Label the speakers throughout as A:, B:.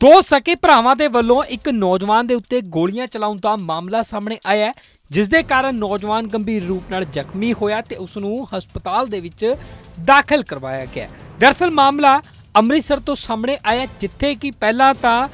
A: ਦੋ ਸਕੇ ਭਰਾਵਾਂ ਦੇ ਵੱਲੋਂ ਇੱਕ ਨੌਜਵਾਨ ਦੇ ਉੱਤੇ ਗੋਲੀਆਂ ਚਲਾਉਣ ਦਾ ਮਾਮਲਾ ਸਾਹਮਣੇ ਆਇਆ ਹੈ, ਜਿਸ ਦੇ ਕਾਰਨ ਨੌਜਵਾਨ ਗੰਭੀਰ ਰੂਪ ਨਾਲ ਜ਼ਖਮੀ ਹੋਇਆ ਤੇ ਉਸ ਨੂੰ ਹਸਪਤਾਲ ਦੇ ਵਿੱਚ ਦਾਖਲ ਕਰਵਾਇਆ ਗਿਆ ਦਰਅਸਲ ਮਾਮਲਾ ਅੰਮ੍ਰਿਤਸਰ ਤੋਂ ਸਾਹਮਣੇ ਆਇਆ, ਜਿੱਥੇ ਕਿ ਪਹਿਲਾਂ ਤਾਂ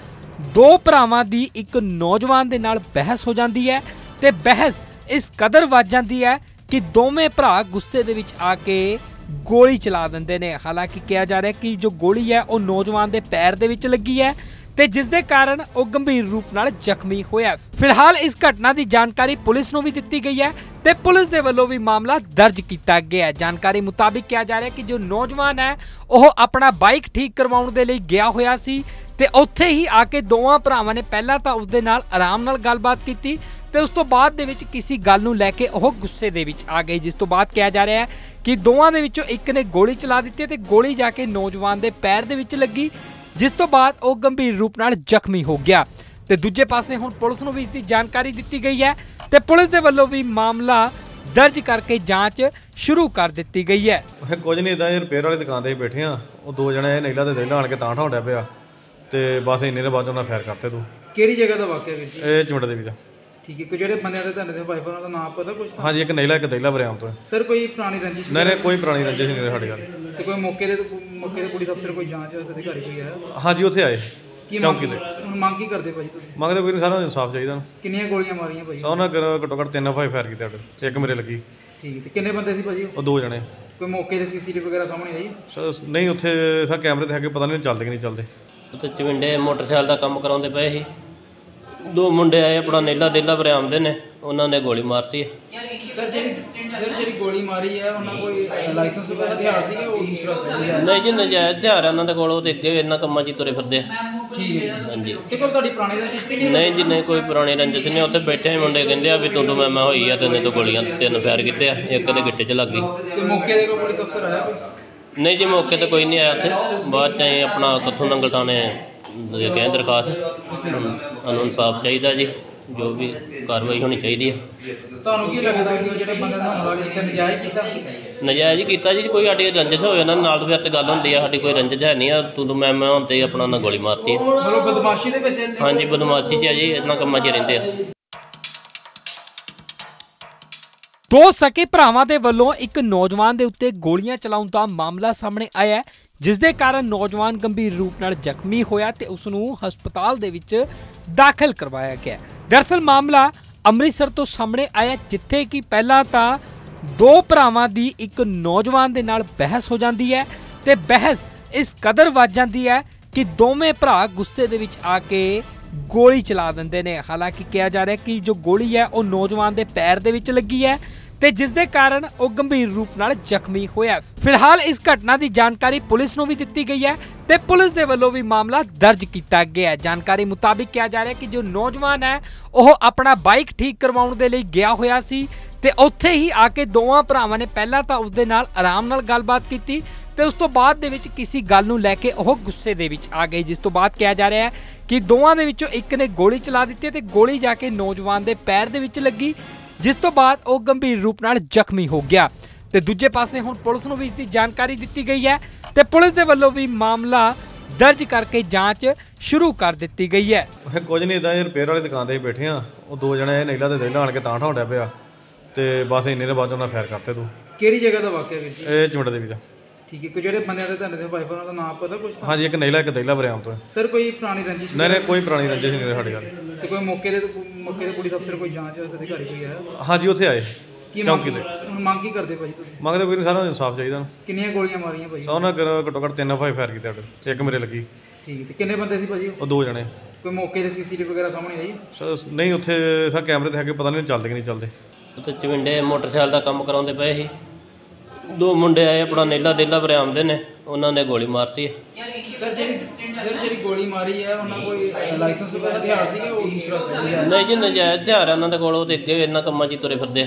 A: ਦੋ ਭਰਾਵਾਂ ਦੀ ਇੱਕ ਨੌਜਵਾਨ ਦੇ ਨਾਲ ਬਹਿਸ ਹੋ ਜਾਂਦੀ ਹੈ ਤੇ ਬਹਿਸ ਇਸ ਕਦਰ ਵੱਜ ਜਾਂਦੀ ਹੈ ਕਿ ਦੋਵੇਂ ਭਰਾ ਗੁੱਸੇ ਦੇ ਵਿੱਚ ਆ ਕੇ ਗੋਲੀ ਚਲਾ ਦਿੰਦੇ ਨੇ। ਹਾਲਾਂਕਿ ਕਿਹਾ ਜਾ ਰਿਹਾ ਕਿ ਜੋ ਗੋਲੀ ਹੈ, ਉਹ ਨੌਜਵਾਨ ਦੇ ਪੈਰ ਦੇ ਵਿੱਚ ਲੱਗੀ ਹੈ ਤੇ ਜਿਸ ਦੇ ਕਾਰਨ ਉਹ ਗੰਭੀਰ ਰੂਪ ਨਾਲ ਜ਼ਖਮੀ ਹੋਇਆ ਫਿਲਹਾਲ ਇਸ ਘਟਨਾ ਦੀ ਜਾਣਕਾਰੀ ਪੁਲਿਸ ਨੂੰ ਵੀ ਦਿੱਤੀ ਗਈ ਹੈ ਤੇ ਪੁਲਿਸ ਦੇ ਵੱਲੋਂ ਵੀ ਮਾਮਲਾ ਦਰਜ ਕੀਤਾ ਗਿਆ ਹੈ। ਜਾਣਕਾਰੀ ਮੁਤਾਬਿਕ ਕਿਹਾ ਜਾ ਰਿਹਾ ਕਿ ਜੋ ਨੌਜਵਾਨ ਹੈ, ਉਹ ਆਪਣਾ ਬਾਈਕ ਠੀਕ ਕਰਵਾਉਣ ਦੇ ਲਈ ਗਿਆ ਹੋਇਆ ਸੀ ਤੇ ਉੱਥੇ ਹੀ ਆ ਕੇ ਦੋਵਾਂ ਭਰਾਵਾਂ ਨੇ ਪਹਿਲਾਂ ਤਾਂ ਉਸ ਦੇ ਨਾਲ ਆਰਾਮ ਨਾਲ ਗੱਲਬਾਤ ਕੀਤੀ ਤੇ ਉਸ ਤੋਂ ਬਾਅਦ ਦੇ ਵਿੱਚ ਕਿਸੇ ਗੱਲ ਨੂੰ ਲੈ ਕੇ ਉਹ ਗੁੱਸੇ ਦੇ ਵਿੱਚ ਆ ਗਈ ਜਿਸ ਤੋਂ ਬਾਅਦ ਕਿਹਾ ਜਾ ਰਿਹਾ ਹੈ ਕਿ ਦੋਵਾਂ ਦੇ ਵਿੱਚੋਂ ਇੱਕ ਨੇ ਗੋਲੀ ਚਲਾ ਦਿੱਤੀ ਤੇ ਗੋਲੀ ਜਾ ਕੇ ਨੌਜਵਾਨ ਦੇ ਪੈਰ ਦੇ ਵਿੱਚ ਲੱਗੀ, ਜਿਸ ਤੋਂ ਬਾਅਦ ਉਹ ਗੰਭੀਰ ਰੂਪ ਨਾਲ ਜ਼ਖਮੀ ਹੋ ਗਿਆ। ਤੇ ਦੂਜੇ ਪਾਸੇ ਹੁਣ ਪੁਲਿਸ ਨੂੰ ਵੀ ਇਸ ਦੀ ਜਾਣਕਾਰੀ ਦਿੱਤੀ ਗਈ ਹੈ ਤੇ ਪੁਲਿਸ ਦੇ ਵੱਲੋਂ ਵੀ ਮਾਮਲਾ ਦਰਜ ਕਰਕੇ ਜਾਂਚ ਸ਼ੁਰੂ ਕਰ ਦਿੱਤੀ ਗਈ ਹੈ।
B: ਕੁਝ ਨਹੀਂ ਇਦਾਂ ਰਿਪੇਅਰ ਵਾਲੀ ਦੁਕਾਨ ਤੇ ਹੀ ਬੈਠੇ ਆ ਉਹ ਦੋ ਜਣੇ ਨੈਲਾ ਦੇ ਦੇਲਾ ਆਣ ਕੇ ਤਾਂ ਠਾਉਂਦਾ ਪਿਆ। ਤੇ ਬਸ ਇੰਨੇ ਦੇ ਬਾਅਦ ਉਹਨਾਂ ਫਾਇਰ ਕਰਤੇ ਤੂੰ।
C: ਕਿਹੜੀ ਜਗ੍ਹਾ ਦਾ ਵਾਕਿਆ ਵੀਰ ਜੀ?
B: ਇਹ ਚੁੰਡ ਦੇ। ਵਿੱਚ
C: ਠੀਕ ਹੈ ਕੋਈ ਜਿਹੜੇ ਬੰਦਿਆਂ ਦੇ ਤੁਹਾਡੇ ਦੇ ਵਾਈਫ ਉਹਨਾਂ ਦਾ ਨਾਮ ਪਤਾ ਕੁਛ
B: ਹਾਂਜੀ ਇੱਕ ਨੈਲਾ ਇੱਕ ਦੇਲਾ ਬਰਿਆਮ ਤੋਂ। ਹੈ।
C: ਸਰ ਕੋਈ ਪੁਰਾਣੀ ਰੰਜਿਸ਼
B: ਨਹੀਂ ਨਹੀਂ ਕੋਈ ਪੁਰਾਣੀ ਰੰਜਿਸ਼ ਨਹੀਂ ਸਾਡੇ ਗੱਲ।
C: ਤੇ ਕੋਈ ਮੌਕੇ ਦੇ ਮੌਕੇ ਦੇ ਪੁਲਿਸ ਅਫਸਰ ਕੋਈ ਜਾਂਚ ਅਧਿਕਾਰੀ ਕੋਈ ਆਇਆ?
B: ਹਾਂਜੀ ਉੱਥੇ ਆਏ।
C: ਕੀ ਮੰਗ
B: ਚੌਂਕੀ
C: ਹੁਣ ਮੰਗ ਕੀ ਕਰਦੇ ਭਾਜੀ ਤੁਸੀਂ?
B: ਮੰਗਦੇ ਕੋਈ ਨਹੀਂ ਸਾਰਾ ਇਨਸਾਫ ਚਾਹੀਦਾ
C: ਕਿੰਨੀਆਂ ਗੋਲੀਆਂ ਮਾਰੀਆਂ ਭਾਜੀ?
B: ਉਹਨਾਂ ਕਰ ਘੱਟੋ ਘੱਟ ਤਿੰਨ ਫਾਈ ਫਾਇਰ ਕੀਤੇ ਸਾਡੇ ਤੇ ਇੱਕ ਮੇਰੇ ਲੱਗੀ।
C: ਠੀਕ ਹੈ ਤੇ ਕਿੰਨੇ ਬੰਦੇ ਸੀ ਭਾਜੀ
B: ਉਹ? ਦੋ ਜਣੇ।
C: ਕੋਈ ਮੌਕੇ ਤੇ ਸੀਸੀਟੀਵੀ ਵਗੈਰਾ ਸਾਹਮਣੇ ਆਈ?
B: ਸਰ ਨਹੀਂ ਉੱਥੇ ਸਰ ਕੈਮਰੇ ਤੇ ਹੈਗੇ ਪਤਾ ਨਹੀਂ ਚੱਲਦੇ ਕਿ ਨਹੀਂ ਚੱਲਦੇ।
D: ਉੱਥੇ ਚਵਿੰਡੇ ਮੋਟਰਸਾਈਕਲ ਦਾ ਕੰਮ ਕਰਾਉਂਦੇ ਪਏ ਸੀ। ਦੋ ਮੁੰਡੇ ਆਏ ਆਪਣਾ ਨੇਲਾ ਦੇਲਾ ਬਰਿਆਮਦੇ ਨੇ ਉਹਨਾਂ ਨੇ ਗੋਲੀ ਮਾਰਤੀ
C: ਸਰ ਜਿਹੜੀ ਸਰ ਜਿਹੜੀ ਗੋਲੀ ਮਾਰੀ ਹੈ ਉਹਨਾਂ ਕੋਈ ਲਾਇਸੈਂਸ ਵਗੈਰਾ ਹਥਿਆਰ ਸੀਗਾ ਉਹ ਦੂਸਰਾ ਸੀ?
D: ਨਹੀਂ ਜੀ ਨਜਾਇਜ਼ ਹਥਿਆਰ ਆ ਉਹਨਾਂ ਦੇ ਕੋਲ ਉਹ ਤੇ ਅੱਗੇ ਇਹਨਾਂ ਕੰਮਾਂ 'ਚ ਹੀ ਤੁਰੇ ਫਿਰਦੇ ਆ।
C: ਠੀਕ ਹੈ
D: ਹਾਂਜੀ।
C: ਸੇ ਕੋਲ ਤੁਹਾਡੀ ਪੁਰਾਣੀ ਰੰਜਿਸ਼ ਤੇ ਨਹੀਂ
D: ਨਹੀਂ ਜੀ ਨਹੀਂ ਕੋਈ ਪੁਰਾਣੀ ਰੰਜਿਸ਼ ਨਹੀਂ। ਉੱਥੇ ਬੈਠੇ ਹੀ ਮੁੰਡੇ ਕਹਿੰਦੇ ਆ ਵੀ ਤੂੰ ਤੂੰ ਮੈਂ ਮੈਂ ਹੋਈ ਆ ਤੈਨੂੰ ਤੋਂ ਗੋਲੀਆਂ ਤਿੰਨ ਫਾਇਰ ਕੀਤੇ ਆ ਇੱਕ ਦੇ ਗਿੱਟੇ 'ਚ ਲੱਗ ਗਈ।
C: ਤੇ ਮੌਕੇ ਦੇ ਕੋਈ ਪੁਲਿਸ ਅਫਸਰ ਆਇਆ ਕੋਈ?
D: ਨਹੀਂ ਜੀ ਮੌਕੇ ਤੇ ਕੋਈ ਨਹੀਂ ਆਇਆ ਉੱਥੇ। ਬਾਅਦ 'ਚ ਅਸੀਂ ਆਪਣਾ ਕੱਥੋਂ ਨੰਗਲ ਥਾਣੇ ਦੇ ਕਹਿੰਦੇ ਦਰਖਾਸਤ। ਸਾਨੂੰ ਇਨਸਾਫ ਚਾਹੀਦਾ ਜੀ ਜੋ ਵੀ ਕਾਰਵਾਈ ਹੋਣੀ ਚਾਹੀਦੀ ਹੈ
C: ਤੁਹਾਨੂੰ ਕੀ ਲੱਗਦਾ ਕਿ ਉਹ ਜਿਹੜੇ ਬੰਦੇ ਦਾ ਹਮਲਾ ਕੀਤਾ ਨਜਾਇਜ਼ ਕੀਤਾ?
D: ਨਜਾਇਜ਼ ਹੀ ਕੀਤਾ ਜੀ ਕੋਈ ਸਾਡੀ ਰੰਜਿਸ਼ ਹੋਏ ਉਹਨਾਂ ਨਾਲ ਤਾਂ ਫਿਰ ਤੇ ਗੱਲ ਹੁੰਦੀ ਆ ਸਾਡੀ ਕੋਈ ਰੰਜਿਸ਼ ਹੈ ਨਹੀਂ ਆ। ਤੂੰ ਤੂੰ ਮੈਂ ਮੈਂ ਹੁਣ ਤੇ ਆਪਣਾ ਉਹਨਾਂ ਗੋਲੀ ਮਾਰਤੀ ਹੈ
C: ਬਦਮਾਸ਼ੀ ਦੇ ਵਿੱਚ
D: ਹਾਂਜੀ ਬਦਮਾਸ਼ੀ ਚ ਆ ਜੀ ਇਹਨਾਂ ਕੰਮਾਂ 'ਚ ਹੀ ਰਹਿੰਦੇ ਆ।
A: ਦੋ ਸਕੇ ਭਰਾਵਾਂ ਦੇ ਵੱਲੋਂ ਇੱਕ ਨੌਜਵਾਨ ਦੇ ਉੱਤੇ ਗੋਲੀਆਂ ਚਲਾਉਣ ਦਾ ਮਾਮਲਾ ਸਾਹਮਣੇ ਆਇਆ ਹੈ, ਜਿਸ ਦੇ ਕਾਰਨ ਨੌਜਵਾਨ ਗੰਭੀਰ ਰੂਪ ਨਾਲ ਜ਼ਖਮੀ ਹੋਇਆ ਤੇ ਉਸ ਨੂੰ ਹਸਪਤਾਲ ਦੇ ਵਿੱਚ ਦਾਖਲ ਕਰਵਾਇਆ ਗਿਆ ਦਰਅਸਲ ਮਾਮਲਾ ਅੰਮ੍ਰਿਤਸਰ ਤੋਂ ਸਾਹਮਣੇ ਆਇਆ ਜਿੱਥੇ ਕਿ ਪਹਿਲਾਂ ਤਾਂ ਦੋ ਭਰਾਵਾਂ ਦੀ ਇੱਕ ਨੌਜਵਾਨ ਦੇ ਨਾਲ ਬਹਿਸ ਹੋ ਜਾਂਦੀ ਹੈ ਤੇ ਬਹਿਸ ਇਸ ਕਦਰ ਵੱਜ ਜਾਂਦੀ ਹੈ ਕਿ ਦੋਵੇਂ ਭਰਾ ਗੁੱਸੇ ਦੇ ਵਿੱਚ ਆ ਕੇ ਗੋਲੀ ਚਲਾ ਦਿੰਦੇ ਨੇ। ਹਾਲਾਂਕਿ ਕਿਹਾ ਜਾ ਰਿਹਾ ਕਿ ਜੋ ਗੋਲੀ ਹੈ, ਉਹ ਨੌਜਵਾਨ ਦੇ ਪੈਰ ਦੇ ਵਿੱਚ ਲੱਗੀ ਹੈ ਤੇ ਜਿਸ ਦੇ ਕਾਰਨ ਉਹ ਗੰਭੀਰ ਰੂਪ ਨਾਲ ਜ਼ਖਮੀ ਹੋਇਆ। ਫਿਲਹਾਲ ਇਸ ਘਟਨਾ ਦੀ ਜਾਣਕਾਰੀ ਪੁਲਿਸ ਨੂੰ ਵੀ ਦਿੱਤੀ ਗਈ ਹੈ ਤੇ ਪੁਲਿਸ ਦੇ ਵੱਲੋਂ ਵੀ ਮਾਮਲਾ ਦਰਜ ਕੀਤਾ ਗਿਆ ਹੈ। ਜਾਣਕਾਰੀ ਮੁਤਾਬਿਕ ਕਿਹਾ ਜਾ ਰਿਹਾ ਕਿ ਜੋ ਨੌਜਵਾਨ ਹੈ, ਉਹ ਆਪਣਾ ਬਾਈਕ ਠੀਕ ਕਰਵਾਉਣ ਦੇ ਲਈ ਗਿਆ ਹੋਇਆ ਸੀ ਤੇ ਉੱਥੇ ਹੀ ਆ ਕੇ ਦੋਵਾਂ ਭਰਾਵਾਂ ਨੇ ਪਹਿਲਾਂ ਤਾਂ ਉਸ ਦੇ ਨਾਲ ਆਰਾਮ ਨਾਲ ਗੱਲਬਾਤ ਕੀਤੀ ਤੇ ਉਸ ਤੋਂ ਬਾਅਦ ਦੇ ਵਿੱਚ ਕਿਸੇ ਗੱਲ ਨੂੰ ਲੈ ਕੇ ਉਹ ਗੁੱਸੇ ਦੇ ਵਿੱਚ ਆ ਗਈ ਜਿਸ ਤੋਂ ਬਾਅਦ ਕਿਹਾ ਜਾ ਰਿਹਾ ਹੈ ਕਿ ਦੋਵਾਂ ਦੇ ਵਿੱਚੋਂ ਇੱਕ ਨੇ ਗੋਲੀ ਚਲਾ ਦਿੱਤੀ ਤੇ ਗੋਲੀ ਜਾ ਕੇ ਨੌਜਵਾਨ ਦੇ ਪੈਰ ਦੇ ਵਿੱਚ ਲੱਗੀ ਜਿਸ ਤੋਂ ਬਾਅਦ ਉਹ ਗੰਭੀਰ ਰੂਪ ਨਾਲ ਜ਼ਖਮੀ ਹੋ ਗਿਆ। ਤੇ ਦੂਜੇ ਪਾਸੇ ਹੁਣ ਪੁਲਿਸ ਨੂੰ ਵੀ ਇਸ ਦੀ ਜਾਣਕਾਰੀ ਦਿੱਤੀ ਗਈ ਹੈ ਤੇ ਪੁਲਿਸ ਦੇ ਵੱਲੋਂ ਵੀ ਮਾਮਲਾ ਦਰਜ ਕਰਕੇ ਜਾਂਚ ਸ਼ੁਰੂ ਕਰ ਦਿੱਤੀ ਗਈ ਹੈ।
B: ਕੁਝ ਨਹੀਂ ਇਦਾਂ ਰਿਪੇਅਰ ਵਾਲੀ ਦੁਕਾਨ ਤੇ ਬੈਠੇ ਆ ਉਹ ਦੋ ਜਣੇ ਇਹ ਨੈਲਾ ਦੇ ਦੇਲਾ ਆਣ ਕੇ ਤਾਂ ਠਾਉਂਦਾ ਪਿਆ। ਤੇ ਬਸ ਇੰਨੇ ਦੇ ਬਾਅਦ ਉਹਨਾਂ ਫਾਇਰ ਕਰਤੇ ਤੂੰ।
C: ਕਿਹੜੀ ਜਗ੍ਹਾ ਦਾ ਵਾਕਿਆ ਵੀਰ ਜੀ?
B: ਇਹ ਚੁੰਡ ਦੇ। ਵਿੱਚ
C: ਠੀਕ ਹੈ ਕੋਈ ਜਿਹੜੇ ਬੰਦਿਆਂ ਦੇ ਤੁਹਾਡੇ ਦੇ ਵਾਈਫ ਉਹਨਾਂ ਦਾ ਨਾਮ ਪਤਾ ਕੁਛ
B: ਹਾਂਜੀ ਇੱਕ ਨੈਲਾ ਇੱਕ ਦੇਲਾ ਬਰਿਆਮ ਤੋਂ। ਹੈ।
C: ਸਰ ਕੋਈ ਪੁਰਾਣੀ ਰੰਜਿਸ਼
B: ਨਹੀਂ ਨਹੀਂ ਕੋਈ ਪੁਰਾਣੀ ਰੰਜਿਸ਼ ਨਹੀਂ ਸਾਡੇ ਗੱਲ।
C: ਤੇ ਕੋਈ ਮੌਕੇ ਦੇ ਮੌਕੇ ਦੇ ਪੁਲਿਸ ਅਫਸਰ ਕੋਈ ਜਾਂਚ ਅਧਿਕਾਰੀ ਕੋਈ ਆਇਆ?
B: ਹਾਂਜੀ ਉੱਥੇ ਆਏ।
C: ਕੀ ਮੰਗ
B: ਚੌਂਕੀ ਤੇ।
C: ਹੁਣ ਮੰਗ ਕੀ ਕਰਦੇ ਭਾਜੀ ਤੁਸੀਂ?
B: ਮੰਗਦੇ ਕੋਈ ਨਹੀਂ ਸਾਰਾ ਇਨਸਾਫ ਚਾਹੀਦਾ
C: ਕਿੰਨੀਆਂ ਗੋਲੀਆਂ ਮਾਰੀਆਂ ਭਾਜੀ?
B: ਸਾ ਉਹਨਾਂ ਕਰ ਘੱਟੋ ਘੱਟ ਤਿੰਨ ਫਾਈ ਫਾਇਰ ਕੀਤੇ ਸਾਡੇ ਤੇ ਇੱਕ ਮੇਰੇ ਲੱਗੀ।
C: ਠੀਕ ਹੈ ਤੇ ਕਿੰਨੇ ਬੰਦੇ ਸੀ ਭਾਜੀ
B: ਉਹ? ਦੋ ਜਣੇ।
C: ਕੋਈ ਮੌਕੇ ਤੇ ਸੀਸੀਟੀਵੀ ਵਗੈਰਾ ਸਾਹਮਣੇ ਆਈ?
B: ਸਰ ਨਹੀਂ ਉੱਥੇ ਸਰ ਕੈਮਰੇ ਤੇ ਹੈਗੇ ਪਤਾ ਨਹੀਂ ਚੱਲਦੇ ਕਿ ਨਹੀਂ ਚੱਲਦੇ।
D: ਉੱਥੇ ਚਵਿੰਡੇ ਮੋਟਰਸਾਈਕਲ ਦਾ ਕੰਮ ਕਰਾਉਂਦੇ ਪਏ ਸੀ। ਦੋ ਮੁੰਡੇ ਆਏ ਆਪਣਾ ਨੇਲਾ ਦੇਲਾ ਬਰਿਆਮਦੇ ਨੇ। ਉਹਨਾਂ ਨੇ ਗੋਲੀ ਮਾਰਤੀ ਹੈ।
C: ਸਰ ਜਿਹੜੀ ਸਰ ਜਿਹੜੀ ਗੋਲੀ ਮਾਰੀ ਹੈ ਉਹਨਾਂ ਕੋਈ ਲਾਇਸੈਂਸ ਵਗੈਰਾ ਹਥਿਆਰ ਸੀਗਾ ਉਹ ਦੂਸਰਾ ਸੀ।
D: ਨਹੀਂ ਜੀ ਨਜਾਇਜ਼ ਹਥਿਆਰ ਆ ਉਹਨਾਂ ਦੇ ਕੋਲ ਉਹ ਤੇ ਅੱਗੇ ਵੀ ਇਹਨਾਂ ਕੰਮਾਂ 'ਚ ਹੀ ਤੁਰੇ ਫਿਰਦੇ ਆ।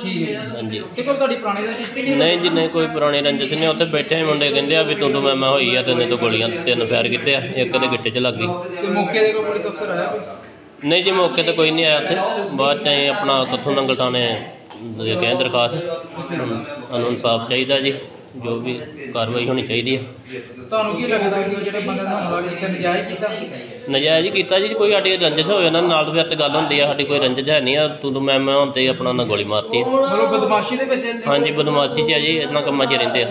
C: ਠੀਕ ਹੈ
D: ਹਾਂਜੀ।
C: ਸੇ ਕੋਲ ਤੁਹਾਡੀ ਪੁਰਾਣੀ ਰੰਜਿਸ਼ ਤੇ ਨਹੀਂ
D: ਨਹੀਂ ਜੀ ਨਹੀਂ ਕੋਈ ਪੁਰਾਣੀ ਰੰਜਿਸ਼ ਨਹੀਂ। ਉੱਥੇ ਬੈਠੇ ਹੀ ਮੁੰਡੇ ਕਹਿੰਦੇ ਆ ਵੀ ਤੂੰ ਤੂੰ ਮੈਂ ਮੈਂ ਹੋਈ ਆ ਤੈਨੂੰ ਤੋਂ ਗੋਲੀਆਂ ਤਿੰਨ ਫਾਇਰ ਕੀਤੇ ਆ ਇੱਕ ਦੇ ਗਿੱਟੇ 'ਚ ਲੱਗ ਗਈ।
C: ਤੇ ਮੌਕੇ ਦੇ ਕੋਈ ਪੁਲਿਸ ਅਫਸਰ ਆਇਆ ਕੋਈ?
D: ਨਹੀਂ ਜੀ ਮੌਕੇ ਤੇ ਕੋਈ ਨਹੀਂ ਆਇਆ ਉੱਥੇ। ਬਾਅਦ 'ਚ ਅਸੀਂ ਆਪਣਾ ਕੱਥੋਂ ਨੰਗਲ ਥਾਣੇ ਦੇ ਕਹਿੰਦੇ ਦਰਖਾਸਤ ਸਾਨੂੰ ਇਨਸਾਫ ਚਾਹੀਦਾ ਜੀ। ਜੋ ਵੀ ਕਾਰਵਾਈ ਹੋਣੀ ਚਾਹੀਦੀ ਹੈ
C: ਤੁਹਾਨੂੰ ਕੀ ਲੱਗਦਾ ਕਿ ਉਹ ਜਿਹੜੇ ਬੰਦੇ ਨੇ ਹਮਲਾ ਕੀਤਾ ਨਜਾਇਜ਼ ਕੀਤਾ?
D: ਨਜਾਇਜ਼ ਹੀ ਕੀਤਾ ਜੀ ਕੋਈ ਸਾਡੀ ਰੰਜਿਸ਼ ਹੋਵੇ ਉਹਨਾਂ ਨਾਲ ਫਿਰ ਤੇ ਗੱਲ ਹੁੰਦੀ ਆ ਸਾਡੀ ਕੋਈ ਰੰਜਿਸ਼ ਹੈ ਨਹੀਂ ਆ। ਤੂੰ ਤੂੰ ਮੈਂ ਮੈਂ ਹੁੰਦੇ ਹੀ ਆਪਣਾ ਉਹਨਾਂ ਗੋਲੀ ਮਾਰਤੀ ਹੈ
C: ਮਤਲਬ ਬਦਮਾਸ਼ੀ ਦੇ ਵਿੱਚ
D: ਹਾਂਜੀ ਬਦਮਾਸ਼ੀ 'ਚ ਆ ਜੀ ਇਹਨਾਂ ਕੰਮਾਂ 'ਚ ਰਹਿੰਦੇ ਆ।